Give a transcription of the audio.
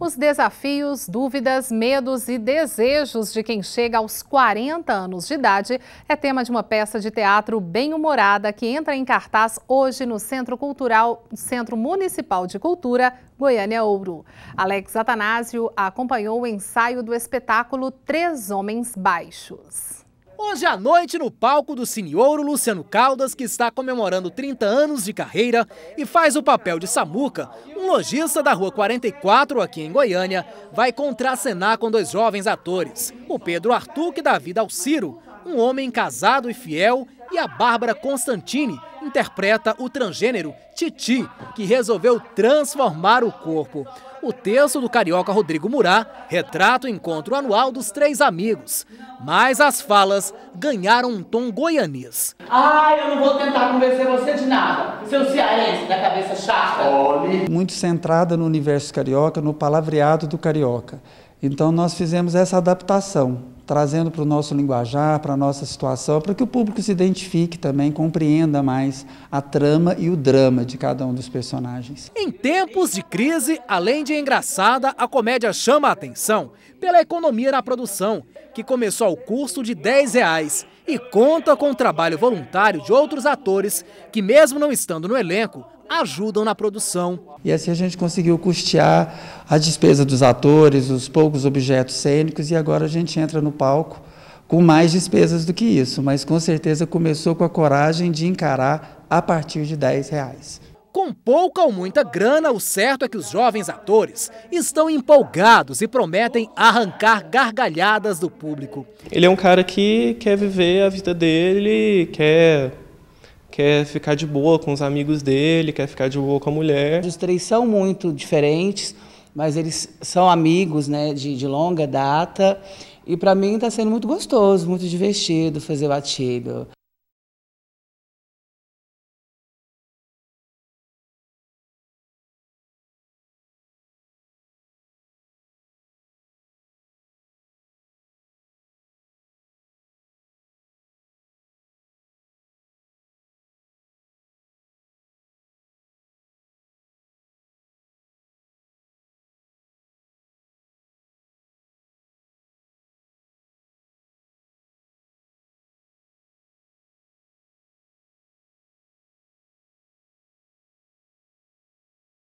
Os desafios, dúvidas, medos e desejos de quem chega aos 40 anos de idade é tema de uma peça de teatro bem-humorada que entra em cartaz hoje no Centro Cultural, Centro Municipal de Cultura, Goiânia Ouro. Alex Atanásio acompanhou o ensaio do espetáculo Três Homens Baixos. Hoje à noite, no palco do Cine Ouro, Luciano Caldas, que está comemorando 30 anos de carreira e faz o papel de Samuca, um lojista da Rua 44, aqui em Goiânia, vai contracenar com dois jovens atores, o Pedro Arthur, que dá vida ao Ciro, um homem casado e fiel, e a Bárbara Constantini, interpreta o transgênero Titi, que resolveu transformar o corpo. O texto do carioca Rodrigo Murá retrata o encontro anual dos três amigos. Mas as falas ganharam um tom goianês. Ah, eu não vou tentar convencer você de nada, seu cearense da cabeça chata. Olhe. Muito centrada no universo carioca, no palavreado do carioca. Então nós fizemos essa adaptação trazendo para o nosso linguajar, para a nossa situação, para que o público se identifique também, compreenda mais a trama e o drama de cada um dos personagens. Em tempos de crise, além de engraçada, a comédia chama a atenção pela economia na produção, que começou ao custo de 10 reais e conta com o trabalho voluntário de outros atores que, mesmo não estando no elenco, ajudam na produção. E assim a gente conseguiu custear a despesa dos atores, os poucos objetos cênicos, e agora a gente entra no palco com mais despesas do que isso, mas com certeza começou com a coragem de encarar a partir de 10 reais. Com pouca ou muita grana, o certo é que os jovens atores estão empolgados e prometem arrancar gargalhadas do público. Ele é um cara que quer viver a vida dele, quer quer ficar de boa com os amigos dele, quer ficar de boa com a mulher. Os três são muito diferentes, mas eles são amigos né, de, de longa data. E para mim está sendo muito gostoso, muito divertido fazer o atilho.